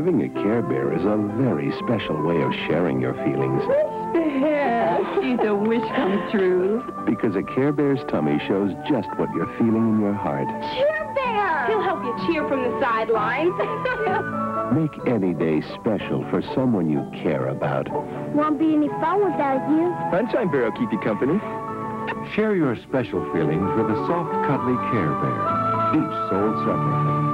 Giving a Care Bear is a very special way of sharing your feelings. Bear, she's a wish come true. Because a Care Bear's tummy shows just what you're feeling in your heart. Cheer Bear! He'll help you cheer from the sidelines. Make any day special for someone you care about. Won't be any fun without you. Funshine Bear will keep you company. Share your special feelings with a soft, cuddly Care Bear, each sold separately.